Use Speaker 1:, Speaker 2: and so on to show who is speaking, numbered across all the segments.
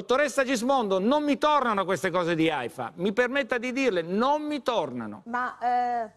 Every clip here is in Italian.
Speaker 1: Dottoressa Gismondo, non mi tornano queste cose di AIFA, mi permetta di dirle, non mi tornano.
Speaker 2: Ma eh,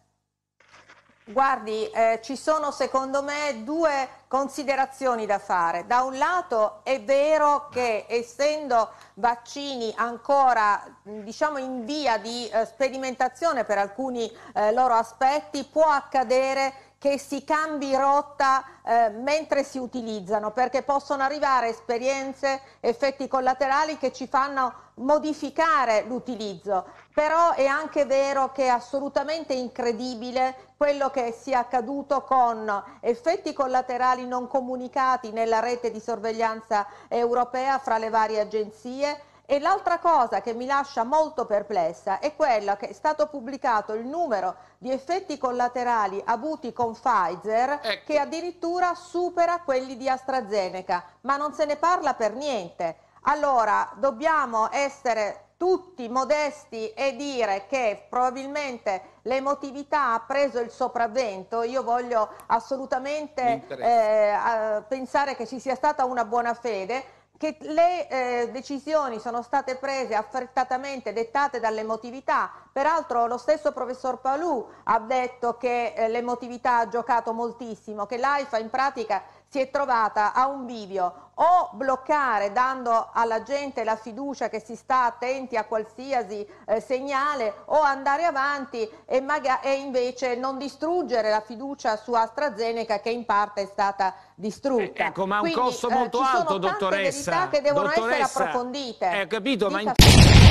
Speaker 2: guardi, eh, ci sono secondo me due considerazioni da fare. Da un lato è vero che essendo vaccini ancora diciamo in via di eh, sperimentazione per alcuni eh, loro aspetti, può accadere che si cambi rotta eh, mentre si utilizzano, perché possono arrivare esperienze, effetti collaterali che ci fanno modificare l'utilizzo. Però è anche vero che è assolutamente incredibile quello che sia accaduto con effetti collaterali non comunicati nella rete di sorveglianza europea fra le varie agenzie e l'altra cosa che mi lascia molto perplessa è quella che è stato pubblicato il numero di effetti collaterali avuti con Pfizer ecco. che addirittura supera quelli di AstraZeneca, ma non se ne parla per niente. Allora dobbiamo essere tutti modesti e dire che probabilmente l'emotività ha preso il sopravvento, io voglio assolutamente eh, pensare che ci sia stata una buona fede, che le eh, decisioni sono state prese affrettatamente, dettate dall'emotività. Peraltro lo stesso professor Palù ha detto che eh, l'emotività ha giocato moltissimo, che l'AIFA in pratica si è trovata a un bivio o bloccare dando alla gente la fiducia che si sta attenti a qualsiasi eh, segnale o andare avanti e, e, invece non distruggere la fiducia su AstraZeneca che in parte è stata distrutta.
Speaker 1: Eh, ecco, ma ha un costo molto
Speaker 2: eh,
Speaker 1: alto, dottoressa.
Speaker 2: Ci sono tante verità che devono
Speaker 1: dottoressa,
Speaker 2: essere approfondite.
Speaker 1: Eh, capito, Dica... ma in...